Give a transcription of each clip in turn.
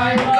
开播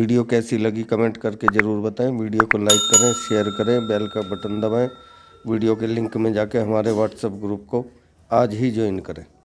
video कैसी लगी comment करके ज़रूर बताएँ। वीडियो को लाइक करें, शेयर करें, बेल का बटन दबाएँ। वीडियो के लिंक में जाके हमारे व्हाट्सएप ग्रुप को आज ही ज्वाइन करें।